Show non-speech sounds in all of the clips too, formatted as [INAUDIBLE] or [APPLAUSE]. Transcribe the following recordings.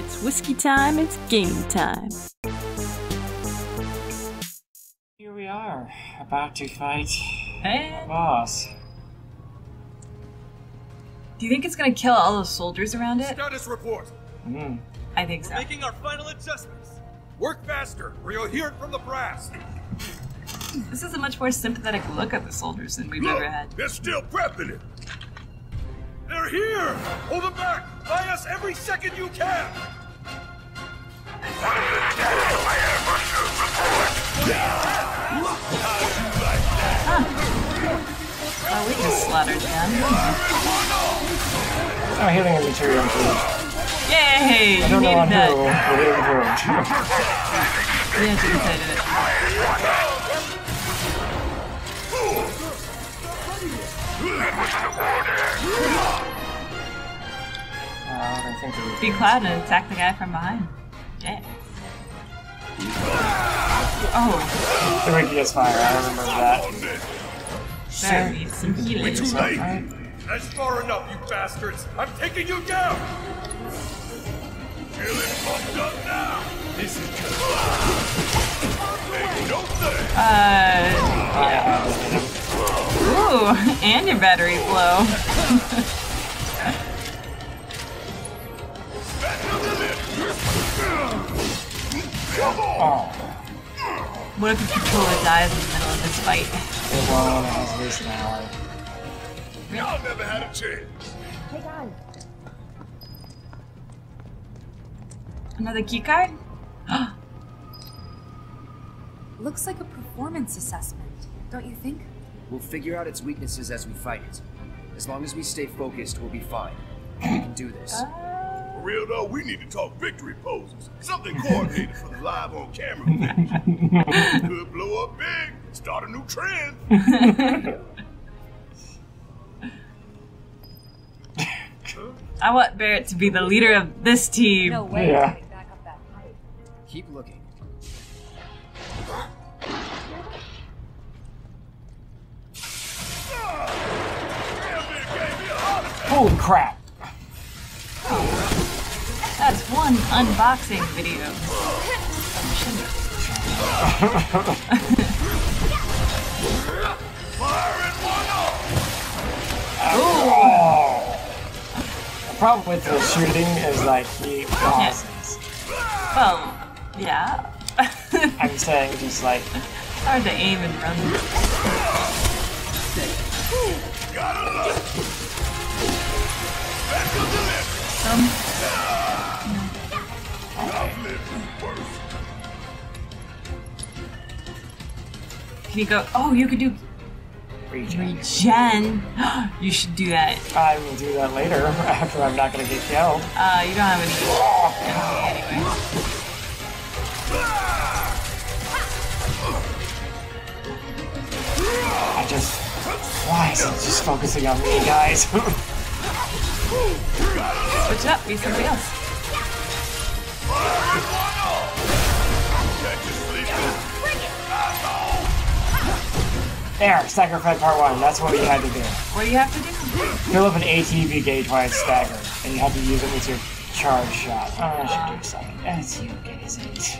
it's whiskey time, it's game time. Here we are, about to fight the And boss. do you think it's gonna kill all those soldiers around it? Status report. Mm. I think so. Making our final adjustments. Work faster, or you'll hear it from the brass. This is a much more sympathetic look at the soldiers than we've ever had. they're still prepping it. They're here. Hold them back. Buy us every second you can. Oh, we just slaughtered them. Oh, healing and materia improved. Yay! I You don't know on needed who, that. but it improved. Yeah, she decided it. Be Cloud and attack the guy from behind. Yeah. Oh, The Ricky is fire, I remember that. there needs some healing. Too late. Right? That's far enough, you bastards. I'm taking you down. Feeling pumped up now. This is just. Hey, no thing. Uh, Yeah. Ooh, and your battery's low. Oh, What if the controller dies in the middle of this fight? it won't, it has at least an hour. Y'all never had a chance. Another keycard? [GASPS] Looks like a performance assessment, don't you think? We'll figure out its weaknesses as we fight it. As long as we stay focused, we'll be fine. We can do this. Uh, for real though, we need to talk victory poses. Something coordinated for the live on camera. [LAUGHS] Could blow up big, start a new trend. I want Barret to be the leader of this team. No way. Yeah. Getting back up that height. Keep looking. Unboxing video. The problem with the shooting is like he pauses. Well, yeah. [LAUGHS] I'm saying just like Hard to aim and run. Um, can you go? Oh, you could do regen. regen. [GASPS] you should do that. I will do that later [LAUGHS] after I'm not gonna get killed. Uh, you don't have any anyway. I just why is it just focusing on me, guys? [LAUGHS] Switch it up, be somebody else. There, fed part one. That's what you had to do. What do you have to do? Fill up an ATB gauge while it's staggered, and you have to use it with your charge shot. Oh, I should do something. That's you guys.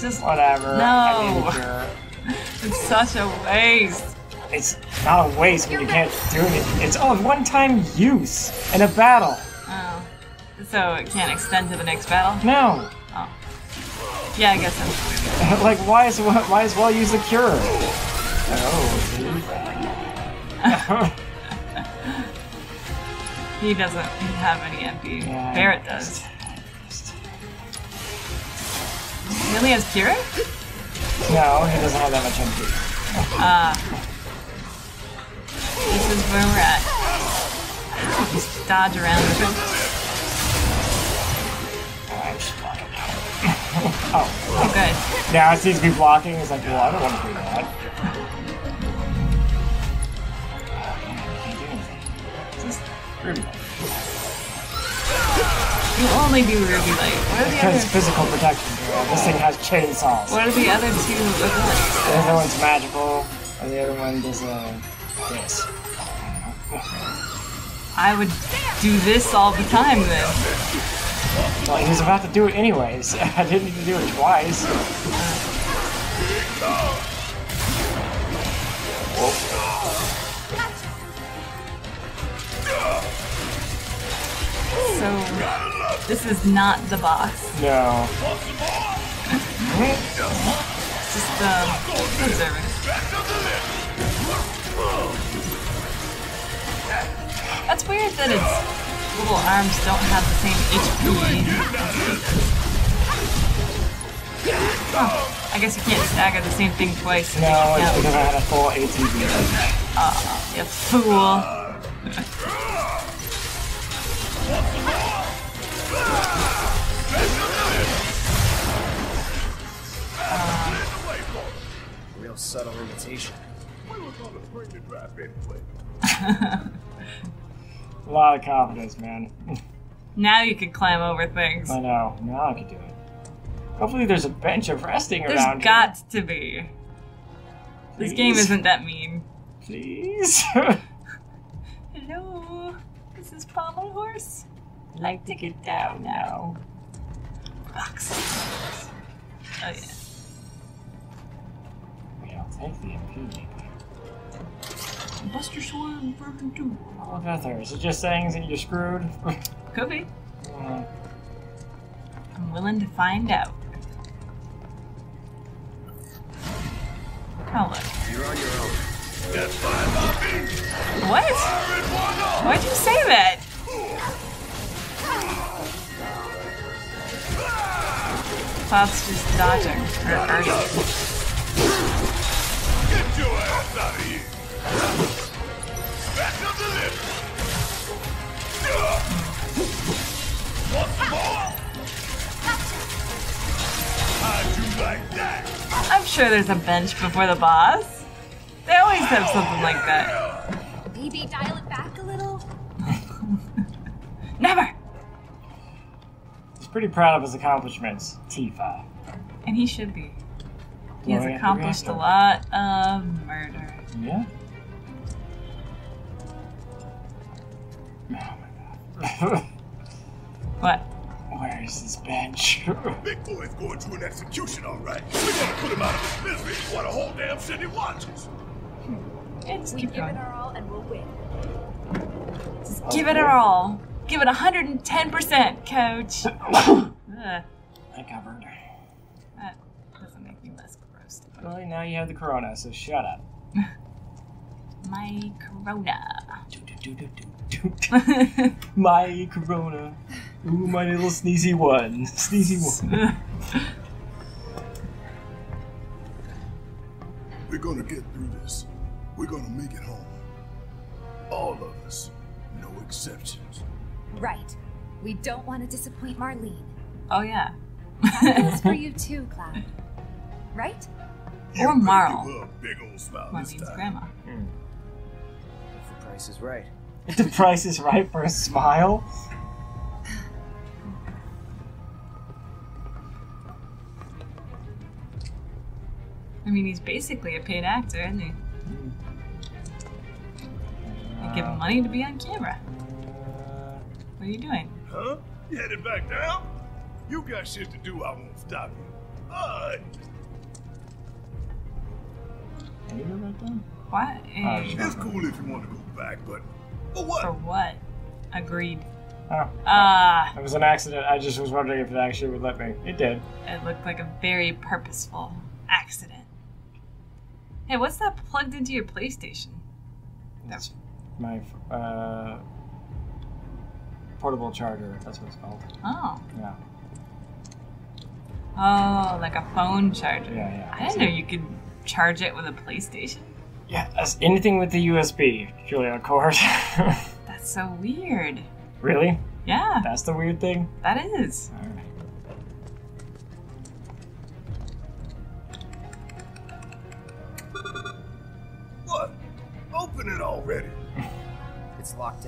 Just Whatever. No. I mean, [LAUGHS] it's such a waste. It's not a waste when you can't do it. It's oh, one-time use in a battle. Oh, so it can't extend to the next battle. No. Oh, yeah, I guess so. [LAUGHS] like, why is why as well use the cure? Oh, he doesn't have any MP. Yeah. Barret does. He only has Kira? no, he doesn't have that much MP. Ah. this is where we're at. Just dodge around with him. I'm just blocking now. [LAUGHS] oh, Oh, good. now it seems to be blocking. It's like, well, I don't want to do that. Just Ruby You only do Ruby Light. What are the Because other? physical protection. girl. This thing has chainsaws. What are the other two abilities? The other one's magical, and the other one does uh, this. I would do this all the time then. Well, he was about to do it anyways. [LAUGHS] I didn't need to do it twice. So, this is not the boss. No. It's just um, observing. That's weird that its little arms don't have the same HP. Huh. I guess you can't stagger the same thing twice. No, it's because I had a full ATB. You fool. Real subtle imitation. We were gonna bring the draft. A lot of confidence, man. Now you can climb over things. I know. Now I can do it. Hopefully there's a bench of resting There's around There's got to be. This game isn't that mean. here. Please. [LAUGHS] Hello, this is Pommel Horse. like to get down now. Box. Oh yeah. Wait, I'll take the MP. Buster Sword version two. What about there? Is it just saying that you're screwed? [LAUGHS] Could be. Uh, I'm willing to find out. Oh look. You're on your own. What? Why'd you say that? Cloud's just dodging. Or already. Get your ass out of here. Back up the. Want more? How'd you like that? I'm sure there's a bench before the boss. They always have something like that. Maybe dial it back a little? [LAUGHS] Never! he's pretty proud of his accomplishments, Tifa. And he should be. He has Blowing up the accomplished a lot of murder. Yeah. Oh my god. What? Where is this bench? [LAUGHS] Big boy's going to an execution, all right. We're gonna put him out of his misery while the whole damn city watches. It's We keep give going. it our all and we'll win. Just give it our all. Give it 110%, coach. [COUGHS] Ugh, I covered. that doesn't make me less gross. Well, now you have the corona, so shut up. [LAUGHS] My corona. [LAUGHS] my corona. Ooh, my little sneezy one. Sneezy one. [LAUGHS] We're gonna get through this. We're gonna make it home. All of us. No exceptions. Right. We don't want to disappoint Marlene. oh, yeah. That goes for [LAUGHS] you too, Cloud. Right? Or better Marl. Give her a big old smile this Marlene's time. grandma. Hmm. If the price is right. If the price is right for a smile. I mean, he's basically a paid actor, isn't he? They give him money to be on camera. What are you doing? Huh? You headed back down? You got shit to do, I won't stop you. Alright. You go back down? What? Sure. It's cool if you want to go back, but for what? For what? what? Agreed. Oh, Ah, it was an accident. I just was wondering if it actually would let me. It did. it looked like a very purposeful accident. Hey, what's that plugged into your PlayStation? That's my uh, portable charger. That's what it's called. Oh. Yeah. Oh, like a phone charger. Yeah, yeah. I didn't know you could charge it with a PlayStation. Yeah, that's anything with the USB, Julia cord. [LAUGHS] That's so weird. really? Yeah, That's the weird thing? that is.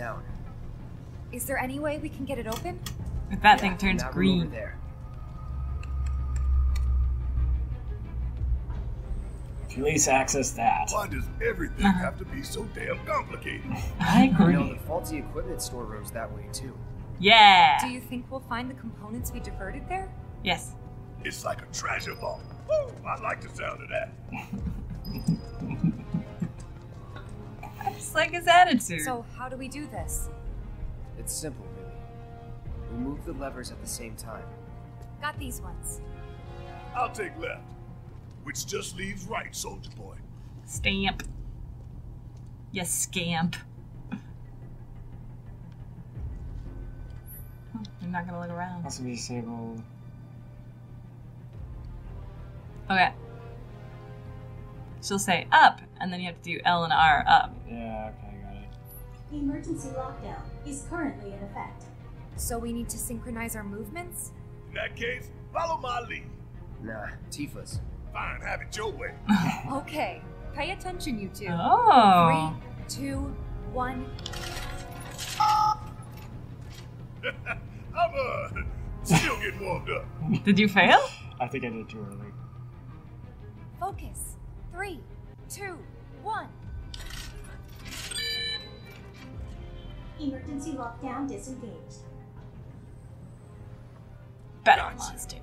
Down. Is there any way we can get it open? If that Yeah, thing turns that room over green. there. Please access that. Why does everything uh-huh. have to be so damn complicated? [LAUGHS] I You agree. know, the faulty equipment store room's that way too. Yeah. Do you think we'll find the components we diverted there? Yes. It's like a treasure vault. Woo, I like the sound of that. [LAUGHS] I just like his attitude. So, how do we do this? It's simple, really. We move the levers at the same time. Got these ones. I'll take left, which just leaves right, soldier boy. Stamp. You scamp. You're not gonna look around. Must be disabled. Okay. She'll say up, and then you have to do L and R up. The emergency lockdown is currently in effect. So, we need to synchronize our movements? In that case, follow my lead. Nah, Tifa's. Fine, have it your way. [LAUGHS] Okay, pay attention, you two. Oh. Three, two, one. [LAUGHS] I'm uh still getting warmed up. Did you fail? I think I did too early. Focus. Three, two, one. Emergency lockdown disengaged. Battle Gotcha. monster.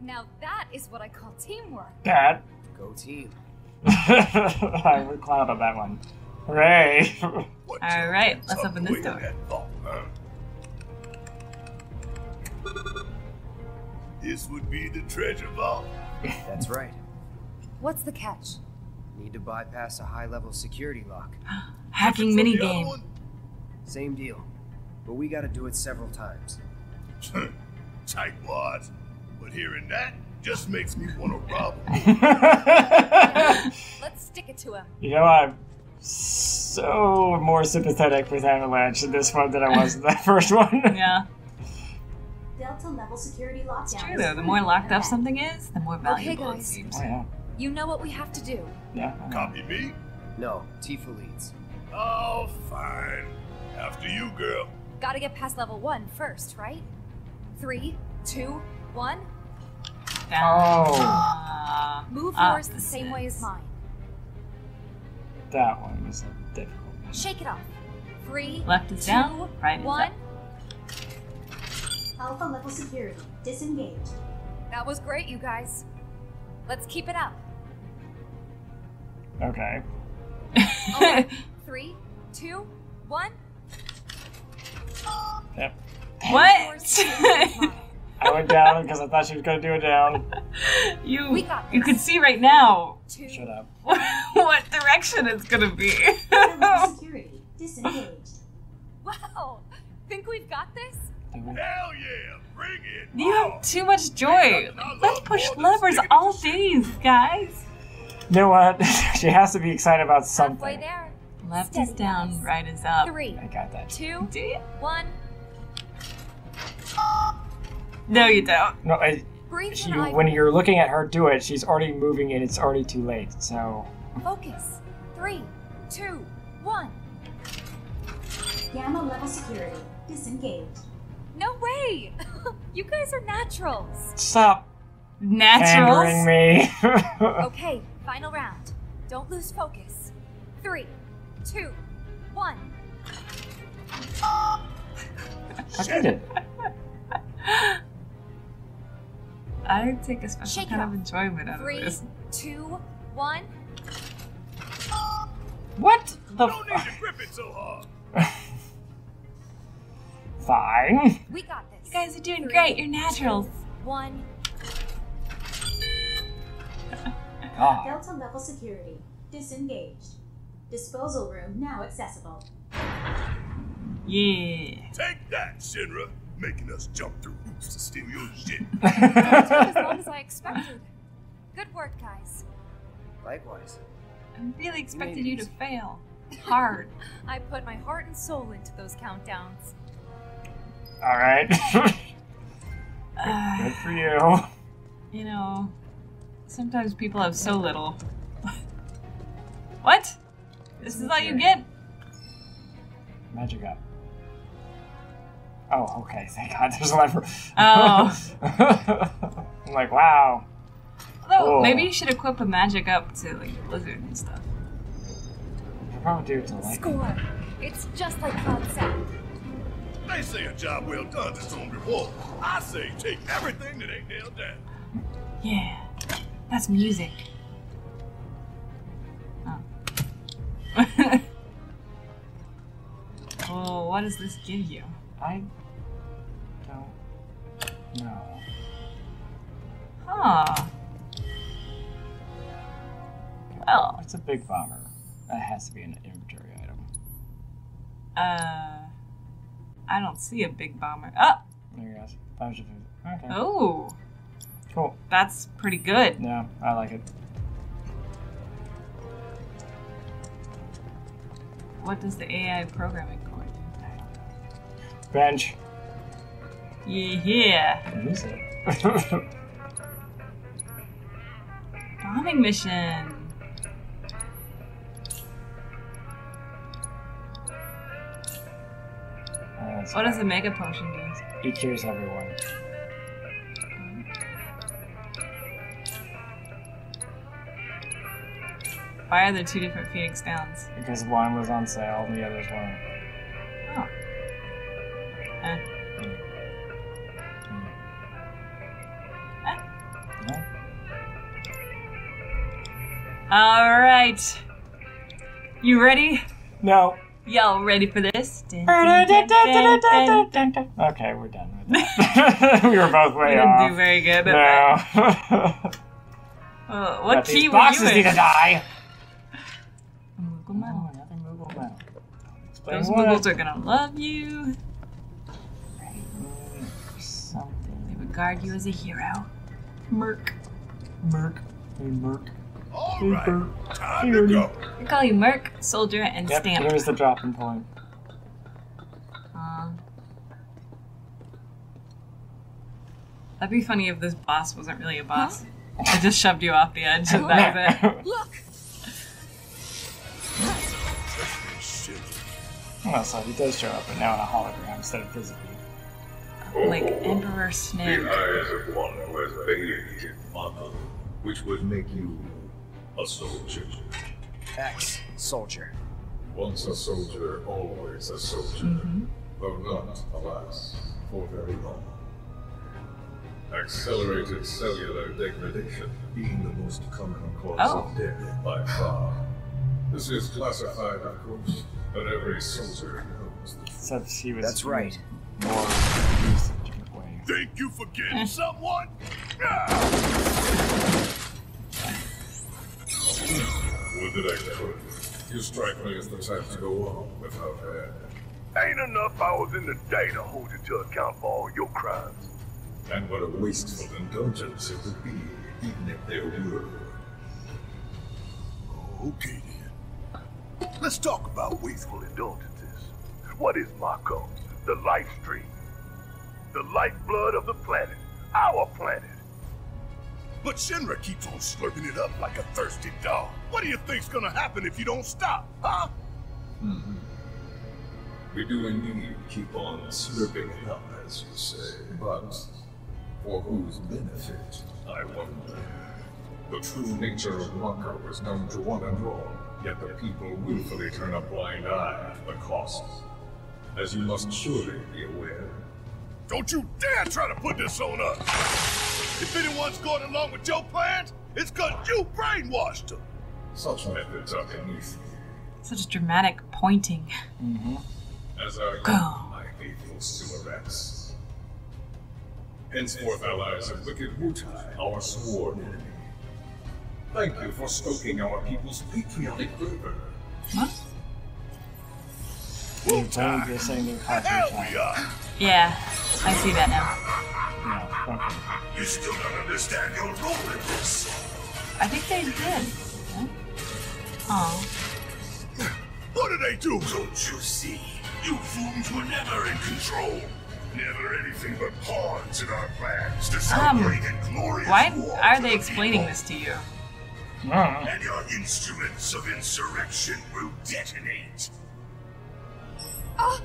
Now that is what I call teamwork. That. Go team. I would cloud on that one. Hooray! [LAUGHS] What All you right, got let's open this door. that vault, huh? This would be the treasure vault. That's right. What's the catch? Need to bypass a high level security lock. [GASPS] Hacking From the minigame. One? Same deal. But we gotta do it several times. [LAUGHS] Tight wads. But hearing that just makes me want to rob him. [LAUGHS] Let's stick it to him. you know, I'm so more sympathetic with Avalanche in this one than I was in that [LAUGHS] first one. Yeah, Delta level security lockdown. it's true though. The more locked up something is, the more valuable it guys. seems. Oh, yeah. You know what we have to do. Yeah. Copy me? No, Tifa leads. Oh, fine. After you, girl. Gotta get past level one first, right? Three, two, one. Down. Oh, Move yours the same way as mine. that one was difficult. Shake it off. Three, Left is two, down, right is one. up. Alpha level security disengaged. That was great, you guys. Let's keep it up. Okay. Alright, [LAUGHS] three, two, one. Yep. What? Yours the same way as mine. I went down because I thought she was going to do it down. you We got you this. can see right now Two. Shut up. [LAUGHS] what direction it's gonna be. [LAUGHS] Security disengaged. Wow! Think we've got this? Hell yeah, bring it. you have too much joy. Let's push levers all days, guys. You know what? [LAUGHS] she has to be excited about Halfway something. there. Left is Steady, down, guys. right is up. Three, I got that. two, Do you? one. No, you don't. No, I, Breathe she, when I you're looking at her do it, she's already moving and it's already too late. So, focus. Three, two, one. Gamma level security disengaged. No way! [LAUGHS] you guys are naturals. stop Naturals. pandering me. [LAUGHS] Okay, final round. Don't lose focus. Three, two, one. I did it. [LAUGHS] I take a special Shake kind of enjoyment out Three, of this. two, one. What the Don't need to grip it so hard. [LAUGHS] Fine. We got this. You guys are doing Three, great. You're naturals. two, One. God. Delta level security disengaged. Disposal room now accessible. Yeah. Take that, Shinra. Making us jump through hoops to steal your shit. [LAUGHS] Took as long as I expected. Good work, guys. Likewise. I really expected made it you to fail. Hard. [LAUGHS] I put my heart and soul into those countdowns. All right. [LAUGHS] Good Uh, for you. you know, sometimes people have so little. what? This is all you get? Magic up. Oh, okay. Thank God there's a lever. Oh. [LAUGHS] I'm like, wow. Although, Oh. maybe you should equip a magic up to like Blizzard and stuff. I probably do it to like. Score! It's just like Cloud said. They say a job well done is on reward. I say take everything that ain't nailed down. Yeah. That's music. [LAUGHS] oh, what does this give you? I don't know. Huh. Well, It's a big bomber. That has to be an inventory item. uh, I don't see a big bomber. Oh, There you go. Bunch of food. Okay. oh, Cool. that's pretty good. Yeah, I like it. What does the AI programming core do? Bench. Yeah, it. [LAUGHS] bombing mission. Uh, What does the mega potion do? It cures everyone. Why are there two different Phoenix Downs? Because one was on sale and the others weren't. Oh. Eh. No? All right. You ready? No. Y'all ready for this? Dun, dun, dun. Okay, we're done with that. [LAUGHS] we were both [LAUGHS] We way didn't off. do very good no. Uh, [LAUGHS] what But key these were boxes you need to in? die. Explain Those muggles are gonna love you. Something. They would guard you as a hero. Merc. Merc. Hey, Merc. All Hey, right, Bert. time Hey, to go. We call you Merc, Soldier, and Yep, Stamp. here's the dropping point. Aw. that'd be funny if this boss wasn't really a boss. I just shoved you off the edge and that was it. Look! Oh, so he does show up, but now in a hologram instead of physically. Oh, like Emperor Snake. The eyes of one who has bathed Mako, which would make you a soldier. X, soldier. Once a soldier, always a soldier. Mm-hmm. Though not, alas, for very long. Accelerated cellular degradation being the most common cause Oh. of death by far. This is classified, of course, but every soldier knows the Except he was. That's right. More used a different way. Think you forgetting hmm. someone? Would that I could. You strike me as the type to go on without head. Ain't enough hours in the day to hold you to account for all your crimes. And what a wasteful indulgence it would be, even if there were. Okay then. Let's talk about wasteful indulgences. What is Mako? The life stream. The lifeblood of the planet. Our planet. But Shinra keeps on slurping it up like a thirsty dog. What do you think's gonna happen if you don't stop, huh? hmm We do indeed keep on slurping it up, as you say. But for whose benefit, I wonder. The true nature of Mako is known to one and all, yet the people willfully turn a blind eye to the cost. As you must surely be aware. Don't you dare try to put this on us! If anyone's going along with your plans, it's cause you brainwashed them! Such methods are beneath me, Such dramatic pointing. Mm-hmm. as are you, Go. my faithful Silverets. Henceforth allies of wicked Wutai, our sworn enemy. Thank you for stoking our people's patriotic fervor. What? You told you're saying they're cosmic we are! Yeah, I see that now. No, okay. You still don't understand your role in this! I think they did. Oh, What do they do? Don't you see? You fools were never in control. Never anything but pawns in our plans to um, celebrate a glorious why war are they the explaining people. this to you? No. And your instruments of insurrection will detonate. Ah.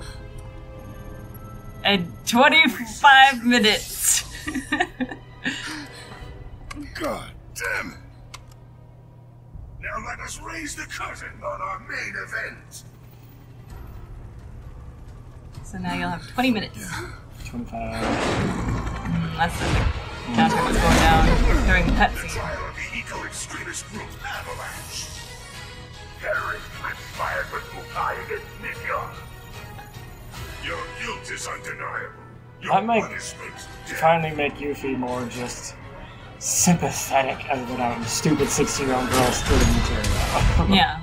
In 25 minutes. God damn it! Now let us raise the curtain on our main event. So now you'll have 20 minutes. 25. Unless mm, the counter was going down during the cutscene. The eco-extremist group Avalanche. Terrorists conspired with Wutai against Shinra. Your guilt is undeniable. Your I might finally make Yuffie more just sympathetic other than a stupid 16 year old girl stealing materia. [LAUGHS] Yeah.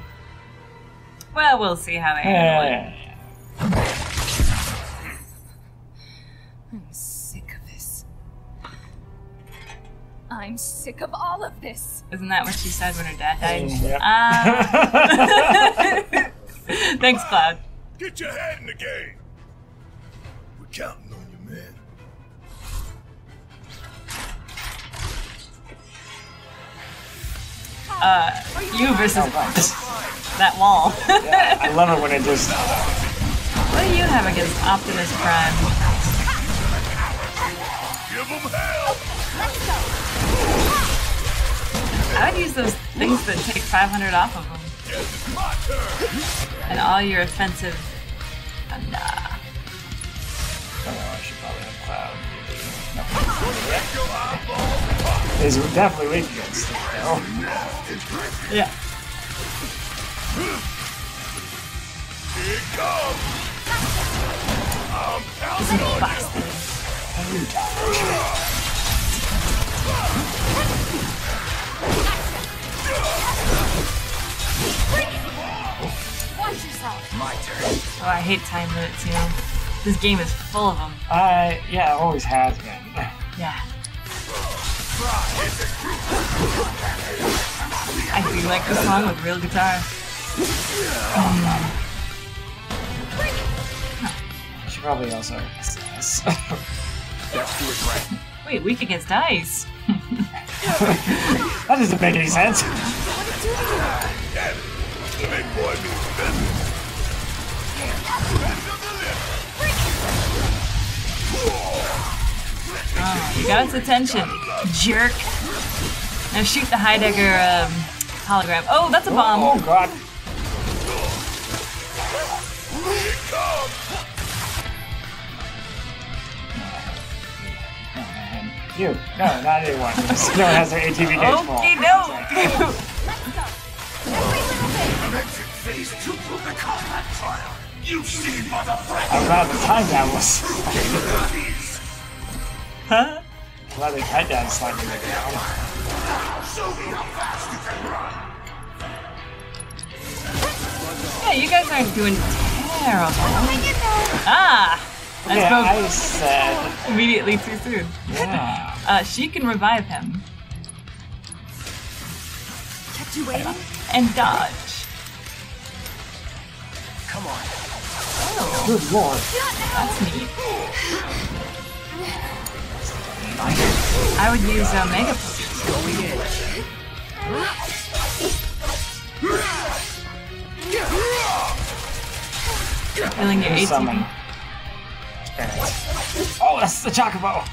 Well, we'll see how they handle it. Yeah. I'm I'm sick of all of this. Isn't that what she said when her dad died? Yep. Ah. [LAUGHS] Thanks, Cloud. Get your head in the game. We're counting on you, man. Uh, you versus that wall. Yeah, I love it when it just. what do you have against Optimus Prime? Give them hell. I would use those things that take 500 off of them. Yes, it's my turn. And all your offensive. Thunder. Oh, I should probably have Cloud. No. Is definitely weak against it, though. Yeah. Here it comes. I'm counting on. You dodge. Watch yourself. My turn. Oh, I hate time limits, you know. This game is full of them. I, uh, yeah, it always has been. Yeah. I do like the song with real guitar. I should probably also. do it right. Wait, weak against ice. That doesn't make any sense. The big boy means business. Oh, you got its attention, jerk. Now shoot the Heidegger um, hologram. Oh, that's a bomb. Oh god. You. No, not anyone. [LAUGHS] No one has their ATB gauge full. Okay, no. Phase two of the combat trial. You see, motherfucker. I'm glad the time down was. [LAUGHS] Huh? glad the time down slightly went down. Show me how fast you can run. Yeah, you guys aren't doing terrible. Ah! I Yeah, spoke I said. immediately too soon. Yeah. Uh, she can revive him Kept you waiting? and dodge. Come on. Good lord. That's neat. I would use uh, Mega Potions. Going in. Filling your There's summon. Oh, that's the Chocobo!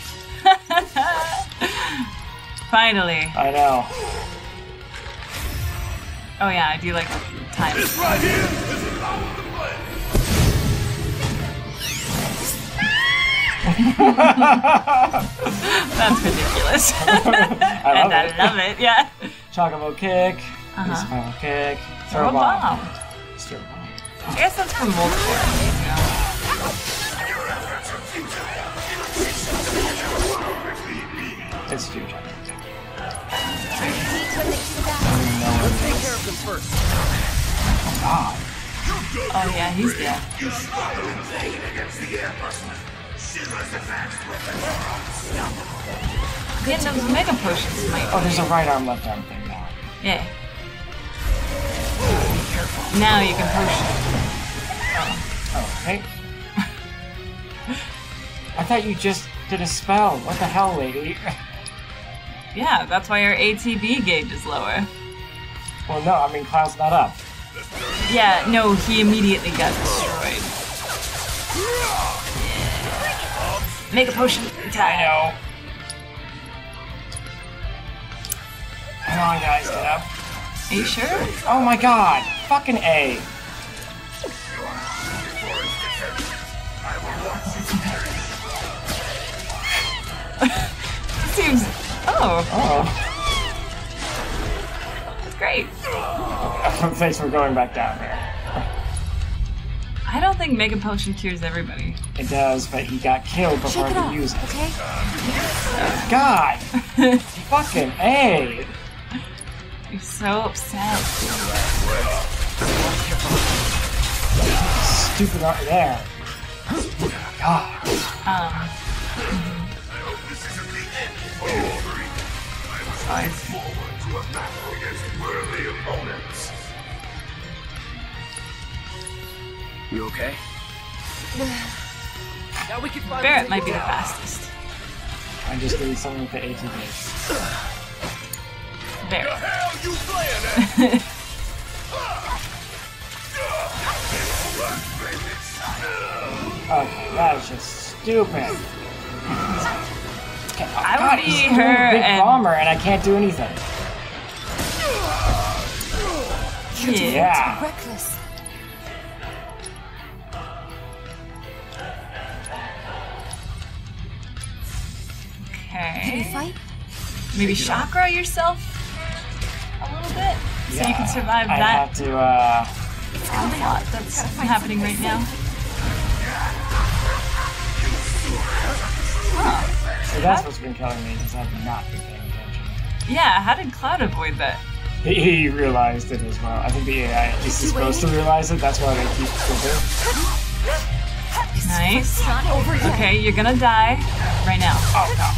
[LAUGHS] Finally. I know. Oh yeah, I do like time. This right here is the power of the plan. [LAUGHS] That's ridiculous. [LAUGHS] I and love I it. love it, yeah. Chocobo kick. Uh-huh. Spiral kick. Throw a bomb. Just throw a bomb. I guess that's for multiple enemies, you know? It's two Chocobo kick. Take care of them first. God. Oh yeah, he's dead. Then those Mega Potions might. Oh, there's a right arm, left arm thing now. Yeah. Now you can potion. Oh, oh okay. [LAUGHS] I thought you just did a spell. What the hell, lady? [LAUGHS] Yeah, that's why your ATB gauge is lower. Well, no, I mean, Cloud's not up. Yeah, no, he immediately got destroyed. Make a potion. I know. Come on, guys, get up. Are you sure? Oh my god! Fucking A. Oh. That's great. [LAUGHS] Thanks for going back down there. I don't think Mega Potion cures everybody. It does, but he got killed before Shake it I off, could use it. okay? God! [LAUGHS] Fucking A! You're so upset. Stupid art there. God. Um, To a battle against worthy opponents. You okay? [SIGHS] now we can finally Barret might be the fastest. I just need someone for [SIGHS] the ATB. Barret. Hell you playing at? [LAUGHS] Okay, oh, that is just stupid. [LAUGHS] Okay, oh I would God, be he's doing her a big and- bomber and I can't do anything. Yeah. Yeah. Reckless. Can you fight? Maybe chakra yourself a little bit so you can survive I that have to, uh... onslaught that's happening right now. See, that's what's been killing me, is I've not been paying attention. Yeah, how did Cloud avoid that? He, he realized it as well. I think the AI is supposed to realize it, that's why they keep skipping. Nice. Not over yet. Okay, you're gonna die right now. Oh, no.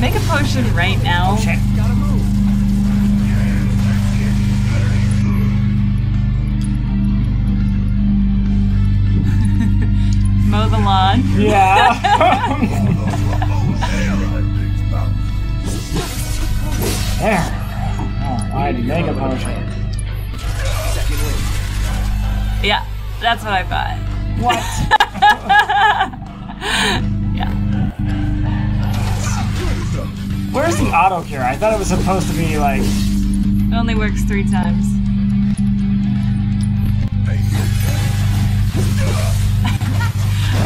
Make a potion right now. Oh, shit. The lawn. Yeah. [LAUGHS] there. Oh, I had to make a potion. Yeah, that's what I thought. What? [LAUGHS] Yeah. Where's the auto cure? I thought it was supposed to be like. It only works three times.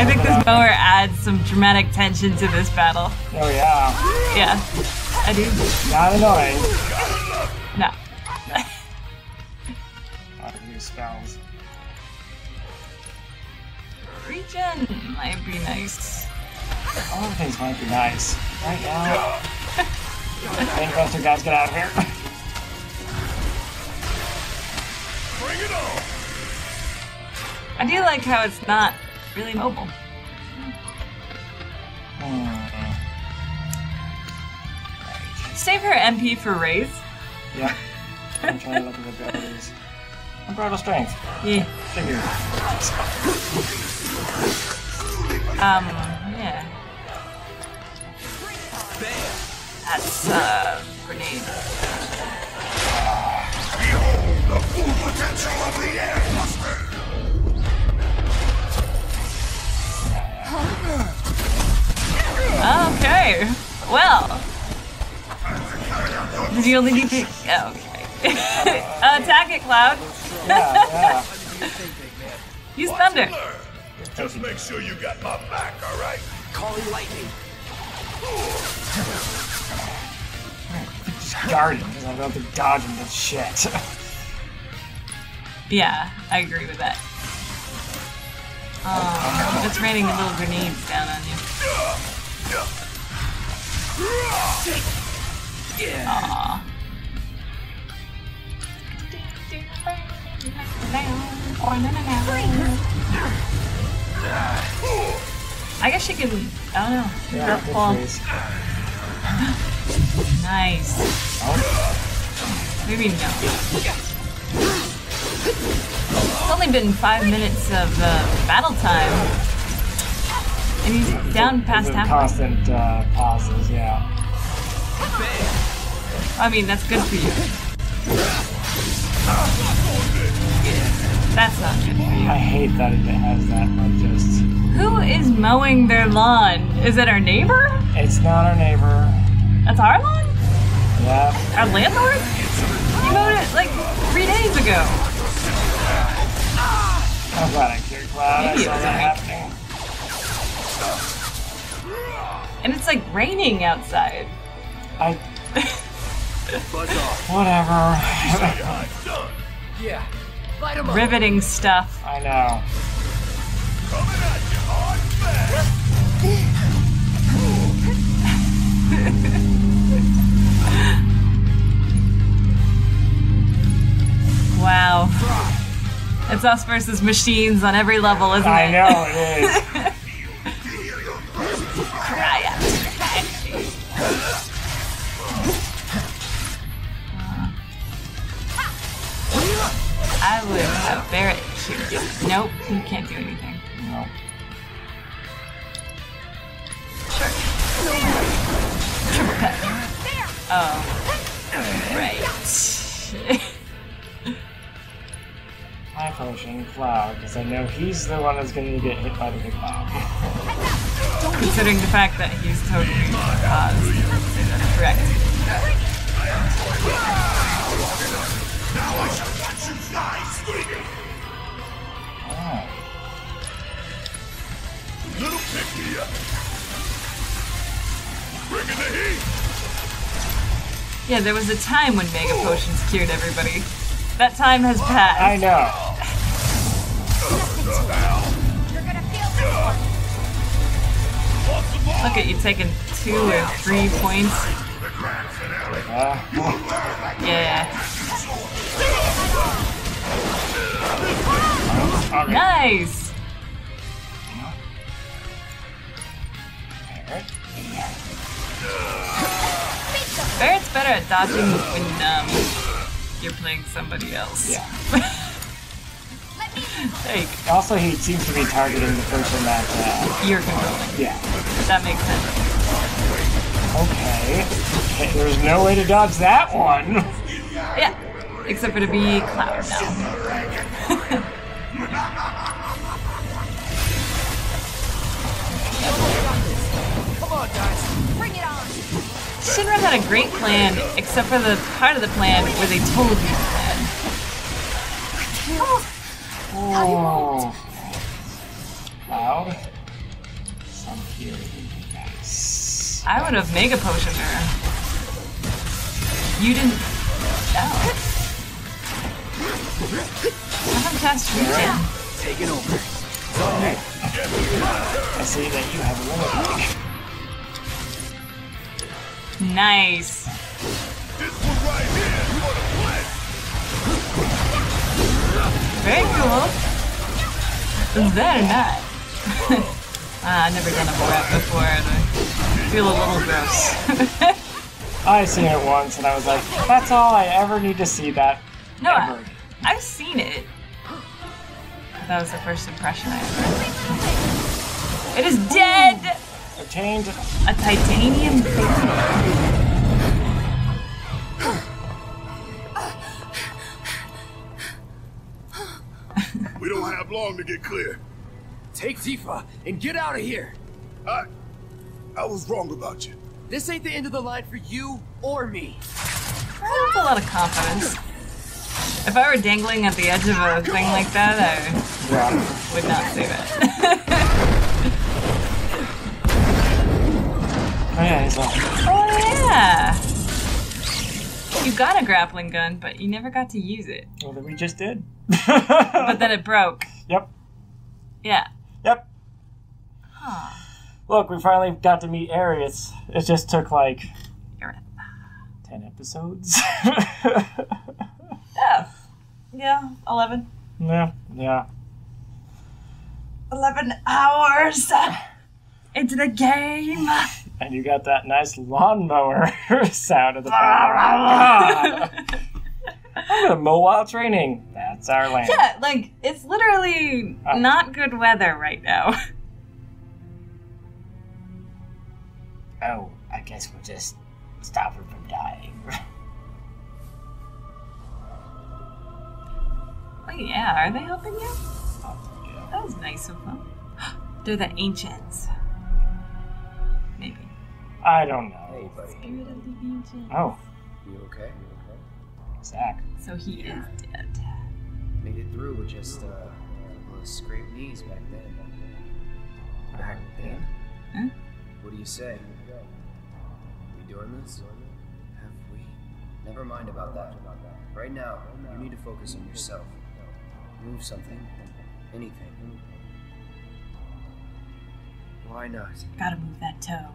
I think this mower adds some dramatic tension to this battle. Oh yeah. Yeah, I do. Not annoying. No. I can use spells. Regen might be nice. All of things might be nice. Right now. Gangbusters, guys, get out of here. Bring it on! I do like how it's not really mobile. Hmm. Save her MP for Raise. Yeah. I'm trying to look at the abilities. Unbridled strength. Yeah. Figure. Um, yeah. That's, uh, grenade. Behold The full potential of the air Okay. Well. Did you only need to... Oh, okay. [LAUGHS] Attack it, Cloud. Yeah, [LAUGHS] yeah. Use Thunder. Just make sure you got my back, alright? Calling lightning. Guarding, because I don't think dodging does shit. [LAUGHS] Yeah, I agree with that. Um, it's raining little grenades down on you. Aw. I guess she can. I don't know. yeah, Drop good ball. freeze. Nice. Oh, Maybe no. It's only been five minutes of uh, battle time. And down past halfway. constant uh, pauses, yeah. I mean, that's good for you. That's not good for you. I hate that it has that, like, just. Who is mowing their lawn? Is it our neighbor? It's not our neighbor. That's our lawn? Yeah. Our landlord? You mowed it like three days ago. I'm glad I cured Cloud. I Maybe it saw that. Like raining outside. I. Whatever. Yeah. Light up. Riveting stuff. I know. Coming at you hard. Wow. It's us versus machines on every level, isn't it? I know it is. [LAUGHS] I would have Barret shoot you. Nope, you can't do anything. No. Triple cut. Oh. Right. [LAUGHS] My potion, Cloud, because I know he's the one that's going to get hit by the big bomb. Considering the fact that he's totally caused. Correct. Oh. Little pick me up. Bringing the heat. Yeah, there was a time when Mega Potions cured everybody. That time has passed. I know. You're gonna feel this. Want some more? Look at you taking two or three points. Uh, Yeah. Okay. Nice! Barret's better at dodging when um, you're playing somebody else. Yeah. [LAUGHS] Like, Also, he seems to be targeting the person that. Uh, you're controlling. yeah. That makes sense. Okay. okay. There's no way to dodge that one. Yeah. Except for to be Cloud now. Shinra had a great plan, except for the part of the plan where they told you the plan. Oh. Cloud. Some here. I would have Mega Potioned her. You didn't. Oh. Have him cast Regen. Taking over. I see that you have a break. Nice. Right here. You want to play? Very cool. Is that or not? [LAUGHS] ah, I've never done a rep before and I feel a little gross. [LAUGHS] I've seen it once and I was like, that's all I ever need to see that. no, I, ever. I've seen it. That was the first impression I ever. It is dead! Obtained. A titanium We don't have long to get clear. Take Tifa and get out of here. I, I was wrong about you. This ain't the end of the line for you or me. That's a lot of confidence. If I were dangling at the edge of a thing like that, I would not say that. [LAUGHS] Oh, yeah, he's oh yeah! You got a grappling gun, but you never got to use it. well, then we just did. But then it broke. Yep. Yeah. Yep. Huh. Look, we finally got to meet Aerith. It just took like 10 episodes. Yeah. [LAUGHS] Oh. Yeah, 11. yeah, yeah. 11 hours into the game. And you got that nice lawnmower [LAUGHS] sound of the background. I'm gonna mow while training. That's our land. Yeah, like, it's literally Uh. not good weather right now. [LAUGHS] Oh, I guess we'll just stop her from dying. Oh, yeah, are they helping you? That was nice of them. [GASPS] They're the ancients. Maybe. I don't know. Hey, buddy. Spirit of the ancients. Oh, You okay? You okay? Zack. So he is dead. Made it through with just uh, a couple of scraped knees back then. Back then? Huh? What do you say? We doing this? Have we? Never mind about that. Right now, you need to focus on yourself. Move something. Anything. Why not? Gotta move that toe.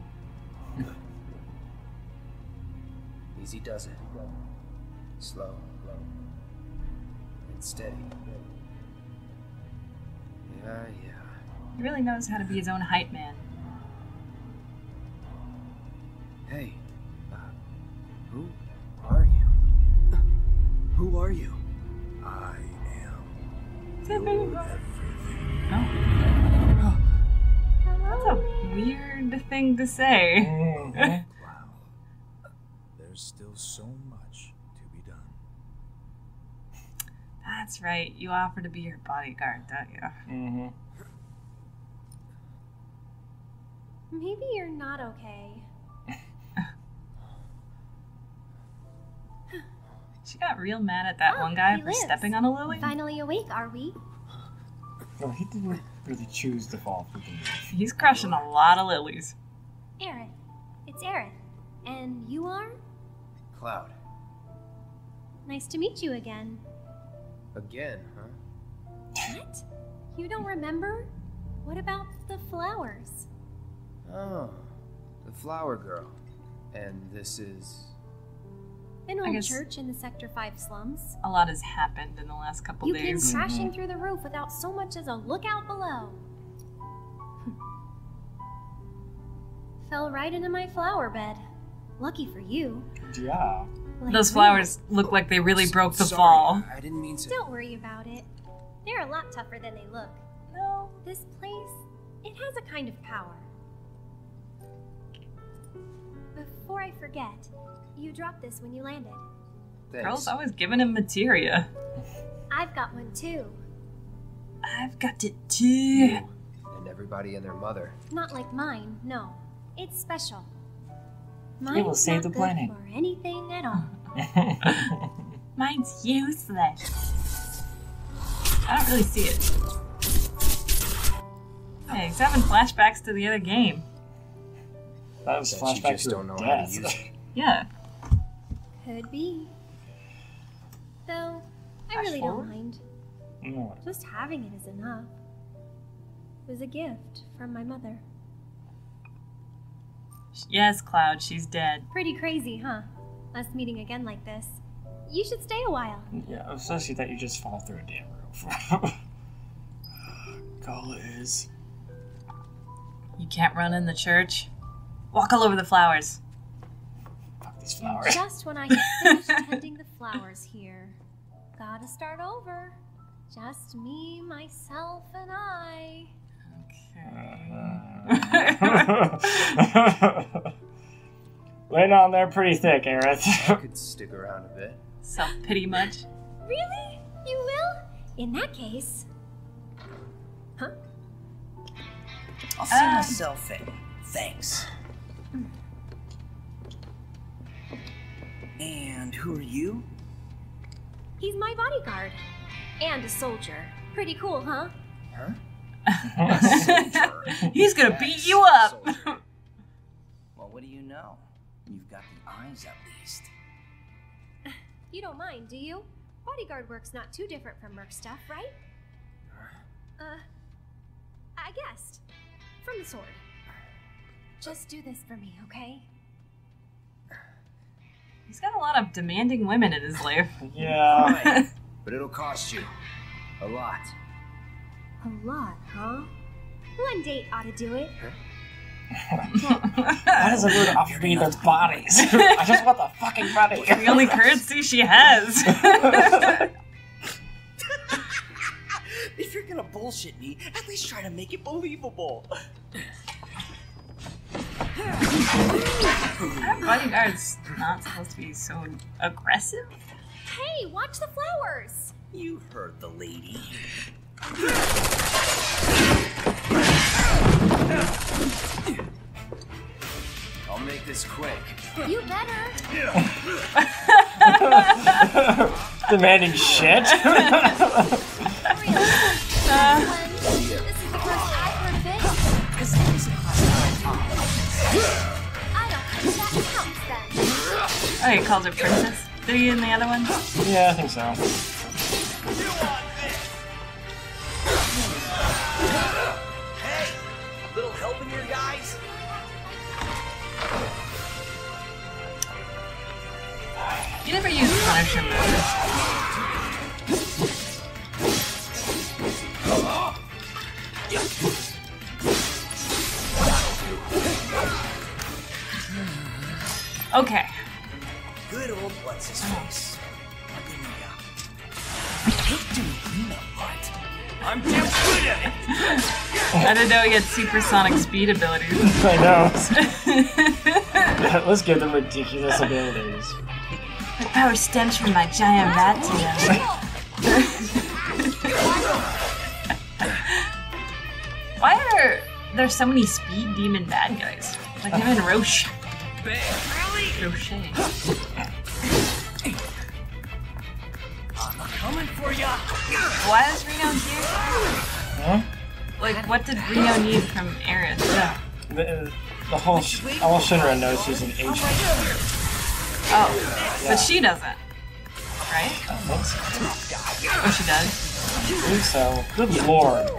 Easy does it. Slow. And steady. Yeah, yeah. He really knows how to be his own hype man. Hey, uh, who are you? [LAUGHS] Who are you? I am [LAUGHS] Tiffany. everything. That's a weird thing to say. [LAUGHS] Wow. There's still so much to be done. That's right. You offer to be your bodyguard, don't you? Mm-hmm. Maybe you're not okay. [LAUGHS] She got real mad at that Oh, one guy for lives. stepping on a lily. Finally awake, are we? Well, he didn't really choose to fall through the. He's crushing a lot of lilies. Aerith. It's Aerith. And you are? Cloud. Nice to meet you again. Again, huh? What? You don't remember? What about the flowers? Oh, the flower girl. And this is. An I old church in the Sector 5 slums. A lot has happened in the last couple You came days. crashing mm-hmm. through the roof without so much as a lookout below. [LAUGHS] Fell right into my flower bed. Lucky for you. Yeah. Like Those me. flowers look like they really broke the Sorry, fall. I didn't mean to. Don't worry about it. They're a lot tougher than they look. No, this place, it has a kind of power. Before I forget, you dropped this when you landed. Thanks. Girl's always giving him materia. I've got one too. I've got it too. And everybody and their mother. Not like mine, no. It's special. Will save not the good planet. for anything at all. [LAUGHS] Mine's useless. I don't really see it. Hey, he's having flashbacks to the other game. That was That you just to don't her know how to use it. [LAUGHS] Yeah. Could be. Though, I Flash really forward? don't mind. No. Just having it is enough. It was a gift from my mother. Yes, Cloud, she's dead. Pretty crazy, huh? Us meeting again like this. You should stay a while. Yeah, especially that you just fall through a damn roof. [LAUGHS] Ah, Call is. You can't run in the church. Walk all over the flowers. Fuck these And flowers. just when I had finished [LAUGHS] tending the flowers here, gotta start over. Just me, myself, and I. [LAUGHS] Okay. Laying on there pretty thick, I Aerith. could stick around a bit. Self pity much? Really? You will? In that case. Huh? I'll see Ah. myself in. Thanks. And who are you? He's my bodyguard. And a soldier. Pretty cool, huh? huh? [LAUGHS] He's gonna beat you up. Soldier. well, what do you know? You've got the eyes at least. You don't mind, do you? Bodyguard work's not too different from Merc stuff, right? Uh, I guessed. From the sword. Just do this for me, okay? He's got a lot of demanding women in his life. yeah. [LAUGHS] But it'll cost you. A lot. A lot, huh? One date ought to do it. Why does everyone offer me their bodies? [LAUGHS] [LAUGHS] I just want the fucking body. the only currency she has. [LAUGHS] If you're gonna bullshit me, at least try to make it believable. Our bodyguard's not supposed to be so aggressive. Hey, watch the flowers! You heard the lady. I'll make this quick. You better. [LAUGHS] Demanding shit. [LAUGHS] [LAUGHS] Oh, he calls her princess? Did you in the other one? Yeah, I think so. Hey, a little help in here, guys? You never use moves. Okay. Good old what's his face. Uh-huh. Give me a- I hate doing cleanup, but I'm damn good at it. [LAUGHS] I didn't know he had supersonic speed abilities. [LAUGHS] I know. [LAUGHS] Let's give them ridiculous abilities. My power stems from my giant rat tail. Why are there so many speed demon bad guys? Like him and Roche. Roche. For ya. Why is Reno here? Huh? Like, what did Reno need from Aerith? The, uh, the whole sh- all Shinra knows she's an agent. Oh, Yeah. but she doesn't. Right? I. Oh, she does? I think so. Good lord.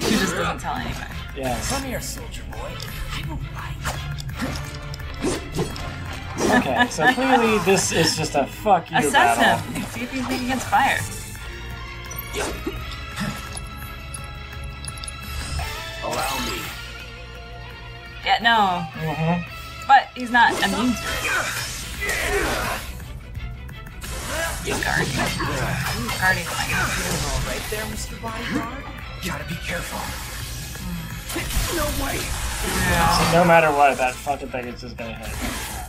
She just doesn't tell anybody. Yes. Come here, soldier boy. Okay, so clearly this is just a fuck you Assess battle. him. See if he's weak against fire. Allow me. Yeah, no. Mm-hmm. But he's not immune to it. Guardian. Guardian. All right there, Mr. Bodyguard. Gotta be careful. No way. So no matter what, that fucking thing is just gonna hit. [LAUGHS]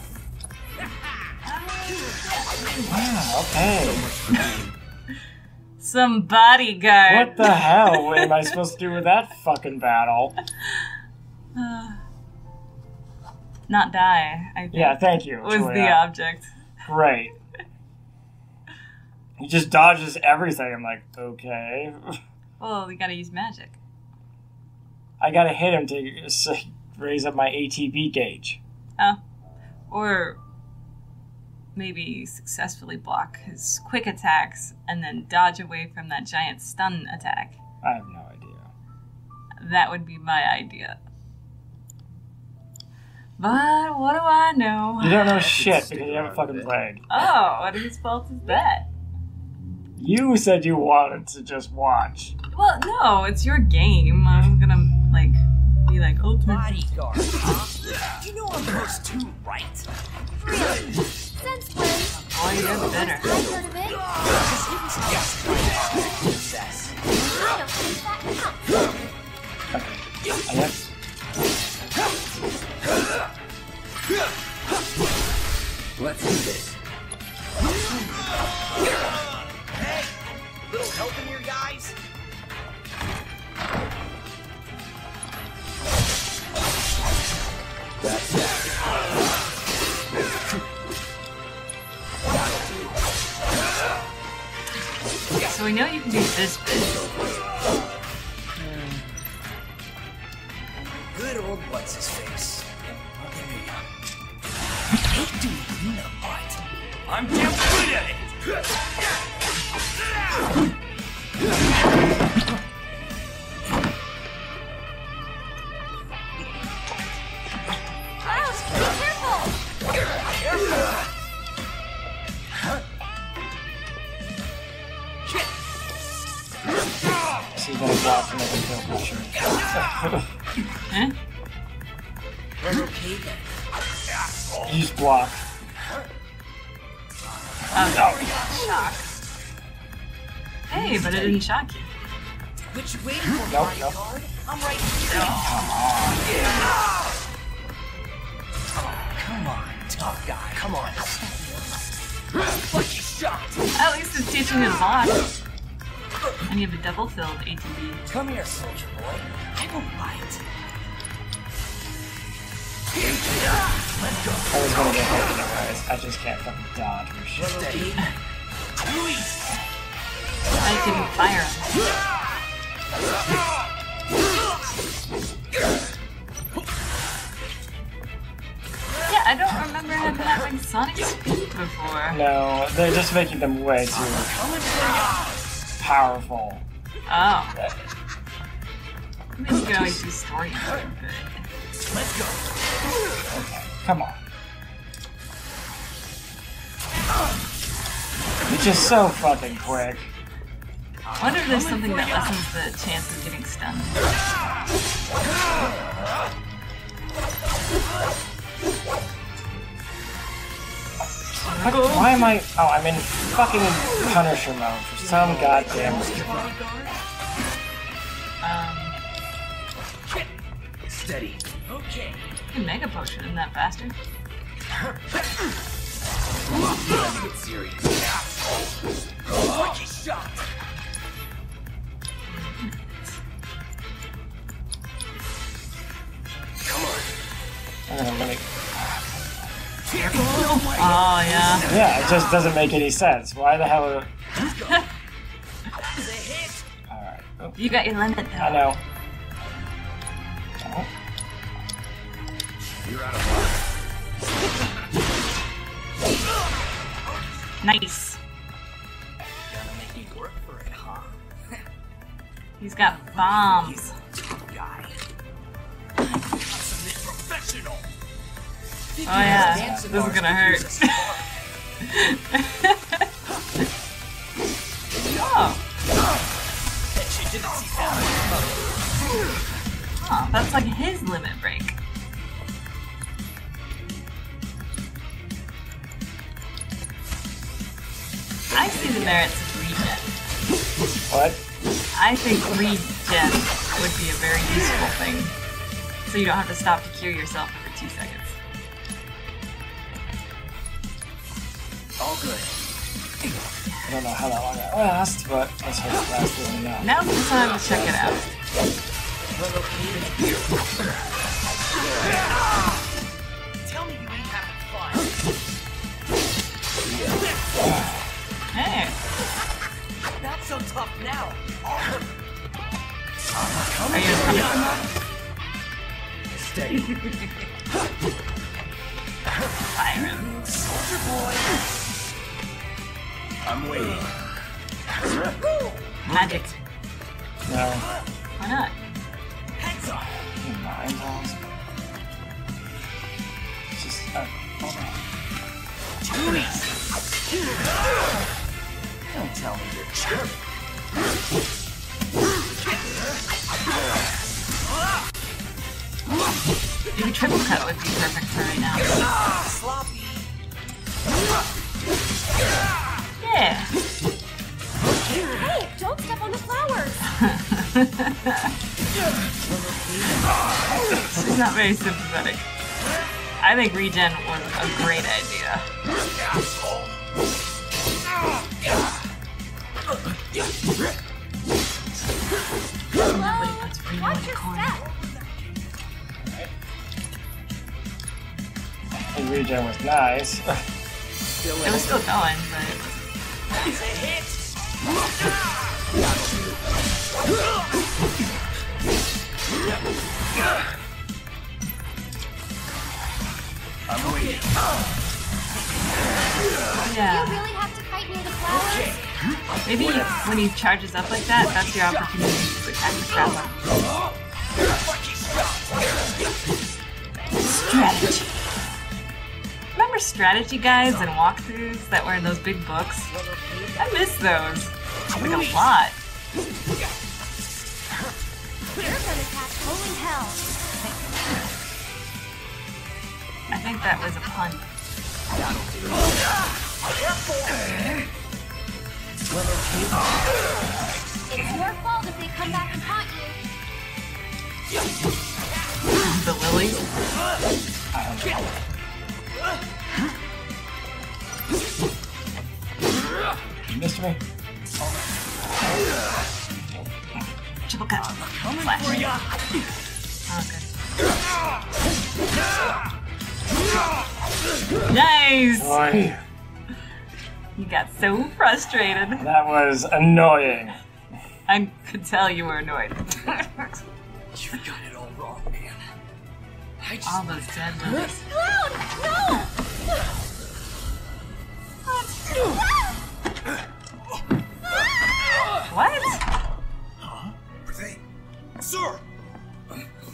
Wow, okay. Some bodyguard. What the hell what am I supposed to do with that fucking battle? [LAUGHS] Uh, not die, I think. Yeah, thank you. Was the object. Great. He just dodges everything. I'm like, okay. Well, we gotta use magic. I gotta hit him to raise up my ATB gauge. Oh. Or maybe successfully block his quick attacks and then dodge away from that giant stun attack. I have no idea. That would be my idea. But what do I know? You don't know [LAUGHS] shit because you haven't fucking played. Oh, what whose fault is that? You said you wanted to just watch. Well, no, it's your game. I'm gonna like be like, oh, Bodyguard, huh? You know I'm close too, right? Really? [LAUGHS] Since when? Boy, you're bitter. I've heard of it. Because he was just trying to princess. I don't think that counts. I Let's do this. Hey, little help in here, guys? That's that. So we know you can do this bit. Good old what's his face. Give me a- I hate doing cleanup, but I'm damn good at it. She's gonna block to make him feel pressure. We're okay then. You just block. Oh, shock. Hey, but it didn't shock you. What you waiting for, Nope, bodyguard? I'm right here. Come on, come on tough guy. Come on. Lucky shot. At least it's teaching his block. And you have a double filled ATB. Come here, soldier boy. I will bite. Let's go. I was gonna get hit anyways. I just can't fucking dodge or shit. Steady. Release. I can fire him. Yeah, I don't remember him having Sonic speed. before. No, they're just making them way too powerful. Oh. I mean, you can always do story mode, but Let's go. Come on. You're just so fucking quick. I wonder if there's something that lessens the chance of getting stunned. What, why am I? Oh, I'm in fucking Punisher mode for some goddamn reason. Um, Steady. Okay. a mega potion, isn't that faster? Let's get serious. Lucky shot. Come on. I'm gonna really. Oh, yeah. Yeah, it just doesn't make any sense. Why the hell? [LAUGHS] You got your limit, though. I know. Oh, You're out of luck. Nice. Gotta make me work for it, huh? He's got bombs. Tough guy. Awesome, professional. Oh, yeah. This is gonna hurt. [LAUGHS] oh. Bet you didn't see that. oh, that's like his limit break. I see the merits of regen. what? I think regen would be a very useful thing. So you don't have to stop to cure yourself every two seconds. All good. I don't know how that long that lasts, but let's hope it lasts long enough. Now's the time to check it out. Tell me you ain't having fun. Hey, Not so tough now. are you Steady. [LAUGHS] Byron? Soldier boy. I'm waiting. Magic. No. Why not? Heads up. Mind balls. It's just. Uh, hold on. Don't tell me you're chirping. Maybe triple cut would be perfect for right now. Sloppy. Yeah. Hey, don't step on the flowers! [LAUGHS] She's not very sympathetic. I think regen was a great idea. Nobody puts Reno Watch your corner. step! The regen was nice. It was still going, but That's a hit. I'm waiting. You yeah. really have to fight near the flowers? Maybe when he charges up like that, that's your opportunity to attack the crap out. Strategy. Remember strategy guides and walkthroughs that were in those big books? I miss those. Like a lot. You're gonna catch holy hell! I think that was a pun. It's your fault if they come back and haunt you. The lilies. You missed me? Triple cut. Flash. Oh, good. Nice! Boy, You got so frustrated. that was annoying. I could tell you were annoyed. [LAUGHS] You got it all wrong, man. I just All those dead lilies. Cloud! No! What? Are they? Sir!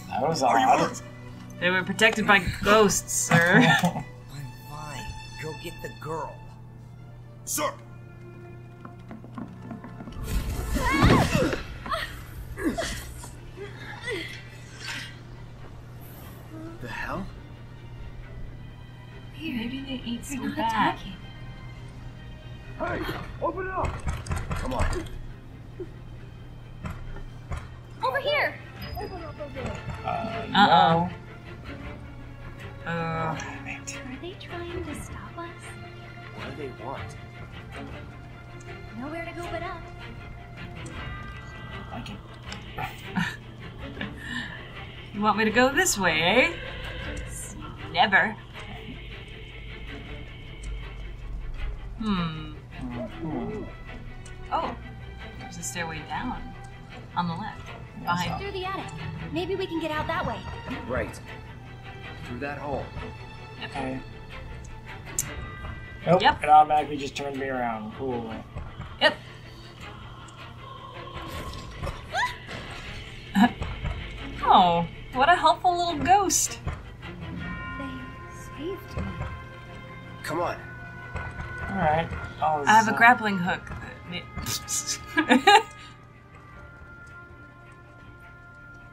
That was Are you hurt? They were protected by ghosts, sir. [LAUGHS] I'm fine. Go get the girl. Sir! [LAUGHS] Maybe they ate They're so not bad. talking. Hey, open it up! Come on. Over here! Uh, Uh-oh. Uh, Are they trying to stop us? What do they want? Nowhere to go but up. I can. [LAUGHS] you want me to go this way, eh? Never. Hmm. Oh, there's a stairway down. On the left. Behind. Through the attic. Maybe we can get out that way. Right. Through that hole. Okay. Nope. Yep. It automatically just turned me around. Cool. Yep. [LAUGHS] oh, what a helpful little ghost. They saved me. Come on. Alright. Oh, I have a grappling hook. [LAUGHS]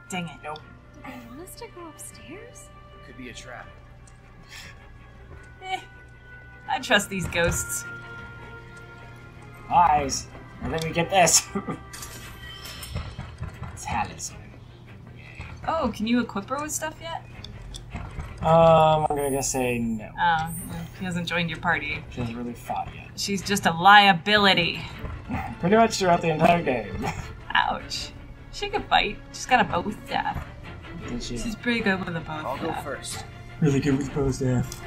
Dang it. Nope. Do they want us to go upstairs? Could be a trap. Eh, I trust these ghosts. Eyes. And then we get this. [LAUGHS] Talisman. Oh, can you equip her with stuff yet? Um, I'm gonna say no. Oh, he hasn't joined your party. She hasn't really fought yet. She's just a liability. [LAUGHS] Pretty much throughout the entire game. Ouch. She could fight. She's got a bow staff. Did she? She's pretty good with a bow staff. I'll go first. Really good with bow staff.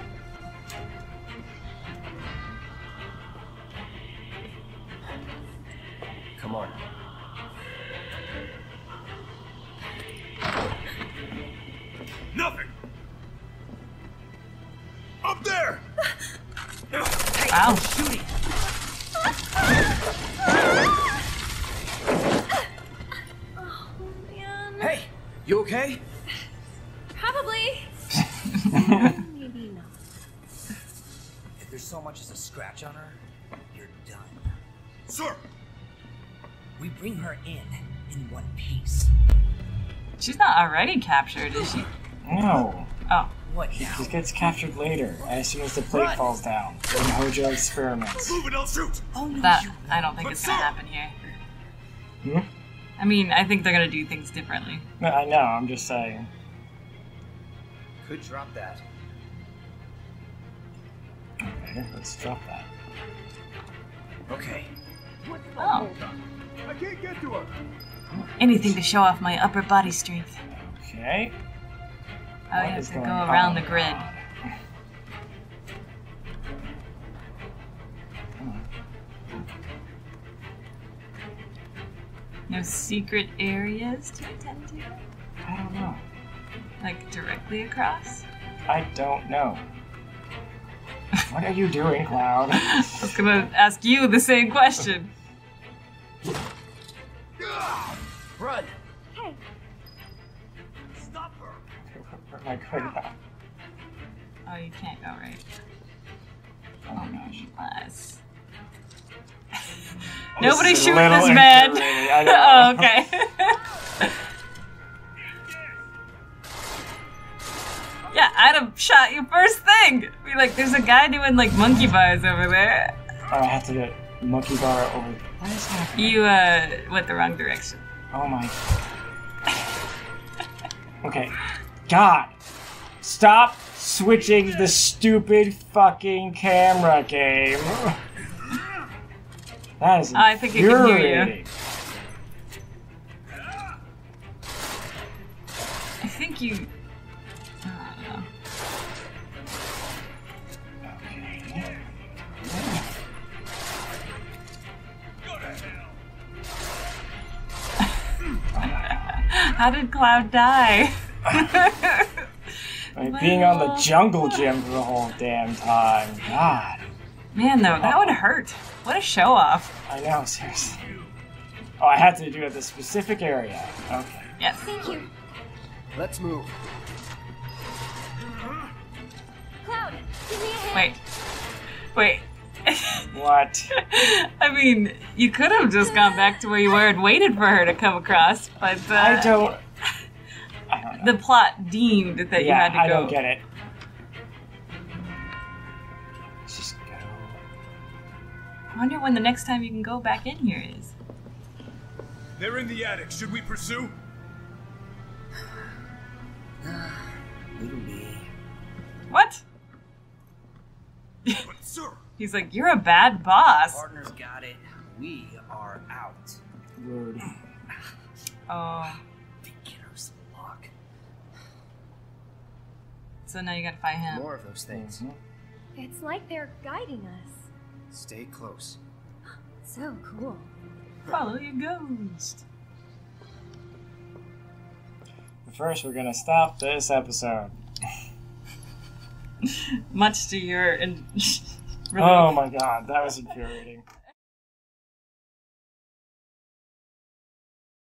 Her in in one piece. She's not already captured, is she? No. Oh. What She now? just gets captured later, as soon as the plate falls down. In Hojo experiments. Move it, I'll shoot! Oh no, That you I don't think But it's gonna happen here. Hmm? I mean, I think they're gonna do things differently. I know, I'm just saying. Could drop that. Okay, let's drop that. Okay. Oh, I can't get to her! anything to show off my upper body strength. Okay. Oh, What have to go going around on? the grid. No secret areas to attend to? I don't know. Like directly across? I don't know. What are you doing, Cloud? [LAUGHS] I was gonna ask you the same question. Run! Hey, Stop her! Where am I going now? Oh, you can't go right. Oh my gosh. Unless. This Nobody is a shoot little this man! infuriating, [LAUGHS] I [LAUGHS] know. oh, okay. [LAUGHS] yeah, I'd have shot you first thing! Be like, there's a guy doing like monkey bars over there. Oh, I have to get monkey bar over. What is happening? You, uh, went the wrong direction. Oh my. Okay. God! Stop switching the stupid fucking camera game. That is I think can hear you. I think you. How did Cloud die? [LAUGHS] I mean, being on the jungle gym for the whole damn time. God. Man, though, that would hurt. What a show off. I know, seriously. Oh, I had to do it the specific area. Okay. Yes. Thank you. Let's move. Cloud, give me a hand. Wait. Wait. [LAUGHS] What? I mean, you could have just gone back to where you were and waited for her to come across, but uh, I don't. the plot deemed that you had to go. I don't get it. Let's just go. I wonder when the next time you can go back in here is. They're in the attic. Should we pursue? [SIGHS] Little me. What? But sir, He's like, you're a bad boss. Partners got it. We are out. Rude. [SIGHS] Oh, Beginner's luck. so now you gotta fight him. More of those things. It's like they're guiding us. Stay close. [GASPS] So cool. Follow your ghost. First, we're gonna stop this episode. [LAUGHS] Much to your in- [LAUGHS] Oh my god, that was infuriating.